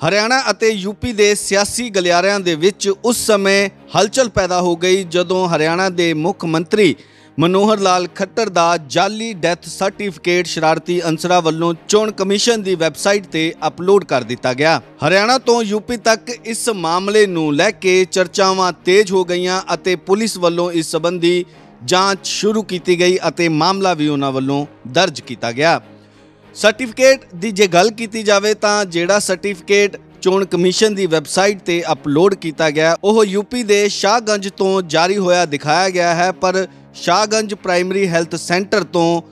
ਹਰਿਆਣਾ ਅਤੇ ਯੂਪੀ ਦੇ ਸਿਆਸੀ ਗਲਿਆਰਿਆਂ ਦੇ ਵਿੱਚ ਉਸ ਸਮੇਂ ਹਲਚਲ ਪੈਦਾ ਹੋ ਗਈ ਜਦੋਂ ਹਰਿਆਣਾ ਦੇ ਮੁੱਖ ਮੰਤਰੀ ਮਨੋਹਰ ਲਾਲ ਖੱਟਰ ਦਾ ਜਾਲੀ ਡੈਥ ਸਰਟੀਫਿਕੇਟ ਸ਼ਰਾਰਤੀ ਅੰਸਰਾਂ ਵੱਲੋਂ ਚੋਣ ਕਮਿਸ਼ਨ ਦੀ ਵੈਬਸਾਈਟ ਤੇ ਅਪਲੋਡ ਕਰ ਦਿੱਤਾ ਗਿਆ। ਹਰਿਆਣਾ ਤੋਂ ਯੂਪੀ ਤੱਕ ਇਸ ਮਾਮਲੇ ਨੂੰ ਲੈ ਕੇ ਚਰਚਾਵਾਂ ਤੇਜ਼ ਹੋ ਗਈਆਂ ਅਤੇ ਪੁਲਿਸ ਵੱਲੋਂ ਇਸ ਸੰਬੰਧੀ ਜਾਂਚ ਸ਼ੁਰੂ ਕੀਤੀ ਗਈ ਅਤੇ ਮਾਮਲਾ ਵੀ ਉਹਨਾਂ ਵੱਲੋਂ ਦਰਜ ਕੀਤਾ ਗਿਆ। ਸਰਟੀਫਿਕੇਟ ਦੀ ਜੇ ਗੱਲ ਕੀਤੀ ਜਾਵੇ ਤਾਂ ਜਿਹੜਾ ਸਰਟੀਫਿਕੇਟ ਚੋਣ ਕਮਿਸ਼ਨ ਦੀ ਵੈਬਸਾਈਟ ਤੇ ਅਪਲੋਡ ਕੀਤਾ ਗਿਆ, ਉਹ ਯੂਪੀ ਦੇ ਸ਼ਾਹਗੰਜ ਤੋਂ ਜਾਰੀ ਹੋਇਆ ਦਿਖਾਇਆ ਗਿਆ ਹੈ, ਪਰ ਸ਼ਾਹਗੰਜ ਪ੍ਰਾਇਮਰੀ ਹੈਲਥ ਸੈਂਟਰ ਤੋਂ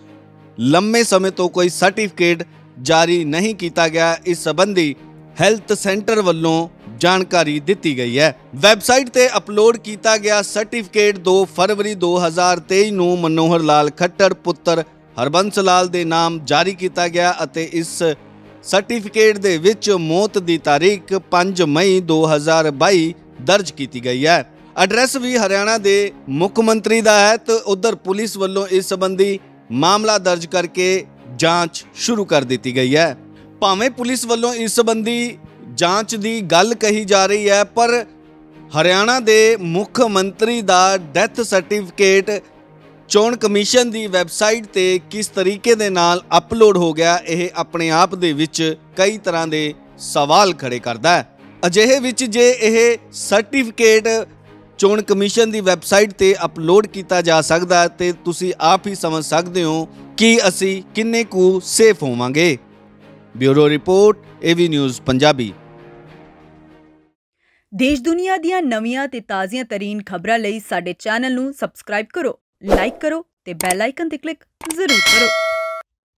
ਲੰਮੇ ਸਮੇਂ ਤੋਂ ਕੋਈ ਸਰਟੀਫਿਕੇਟ ਜਾਰੀ ਨਹੀਂ ਕੀਤਾ ਗਿਆ। ਇਸ ਸੰਬੰਧੀ ਹੈਲਥ ਸੈਂਟਰ ਵੱਲੋਂ ਜਾਣਕਾਰੀ ਦਿੱਤੀ ਗਈ ਹੈ। ਵੈਬਸਾਈਟ ਤੇ ਅਪਲੋਡ ਕੀਤਾ ਗਿਆ ਸਰਟੀਫਿਕੇਟ 2 ਫਰਵਰੀ 2023 ਨੂੰ ਮਨੋਹਰ ਲਾਲ ਖੱਟਰ ਪੁੱਤਰ ਹਰਬੰਸ ਲਾਲ ਦੇ ਨਾਮ ਜਾਰੀ ਕੀਤਾ ਗਿਆ ਅਤੇ ਇਸ ਸਰਟੀਫਿਕੇਟ ਦੇ ਵਿੱਚ ਮੌਤ ਦੀ ਤਾਰੀਖ 5 ਮਈ 2022 ਦਰਜ ਕੀਤੀ ਗਈ ਹੈ। ਐਡਰੈਸ ਵੀ ਹਰਿਆਣਾ ਦੇ ਮੁੱਖ ਮੰਤਰੀ ਦਾ ਹੈ ਤੇ ਉਧਰ ਪੁਲਿਸ ਵੱਲੋਂ ਇਸ ਸੰਬੰਧੀ ਮਾਮਲਾ ਦਰਜ ਕਰਕੇ ਜਾਂਚ ਸ਼ੁਰੂ ਕਰ ਦਿੱਤੀ ਗਈ ਹੈ। ਭਾਵੇਂ ਪੁਲਿਸ ਵੱਲੋਂ ਇਸ ਸੰਬੰਧੀ ਜਾਂਚ ਦੀ ਗੱਲ ਕਹੀ ਜਾ ਰਹੀ ਹੈ, ਪਰ ਹਰਿਆਣਾ ਦੇ ਮੁੱਖ ਮੰਤਰੀ ਦਾ ਡੈਥ ਸਰਟੀਫਿਕੇਟ ਚੋਣ ਕਮਿਸ਼ਨ ਦੀ ਵੈਬਸਾਈਟ ਤੇ ਕਿਸ ਤਰੀਕੇ ਦੇ ਨਾਲ ਅਪਲੋਡ ਹੋ ਗਿਆ, ਇਹ ਆਪਣੇ ਆਪ ਦੇ ਵਿੱਚ ਕਈ ਤਰ੍ਹਾਂ ਦੇ ਸਵਾਲ ਖੜੇ ਕਰਦਾ ਹੈ। ਅਜਿਹੇ ਵਿੱਚ ਜੇ ਇਹ ਸਰਟੀਫਿਕੇਟ ਚੋਣ ਕਮਿਸ਼ਨ ਦੀ ਵੈਬਸਾਈਟ ਤੇ ਅਪਲੋਡ ਕੀਤਾ ਜਾ ਸਕਦਾ ਹੈ, ਤੇ ਤੁਸੀਂ ਆਪ ਹੀ ਸਮਝ ਸਕਦੇ ਹੋ ਕਿ ਅਸੀਂ ਕਿੰਨੇ ਕੁ ਸੇਫ ਹੋਵਾਂਗੇ। Bureau report, AV news, Punjabi. ਦੇਸ਼ ਦੁਨੀਆ ਦੀਆਂ ਨਵੀਆਂ ਤੇ ਤਾਜ਼ੀਆਂ ਤਰੀਨ ਖਬਰਾਂ ਲਈ ਸਾਡੇ ਚੈਨਲ ਨੂੰ ਸਬਸਕ੍ਰਾਈਬ ਕਰੋ। ਲਾਈਕ ਕਰੋ ਤੇ ਬੈਲ ਆਈਕਨ ਤੇ ਕਲਿੱਕ ਜ਼ਰੂਰ ਕਰੋ।